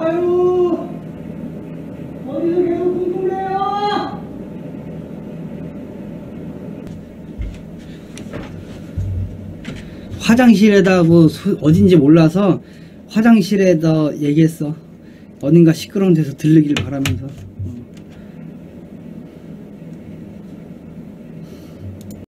아유 어디서 계속 궁금해요? 화장실에다 뭐 소- 어딘지 몰라서 화장실에다 얘기했어. 어딘가 시끄러운 데서 들르길 바라면서. 어.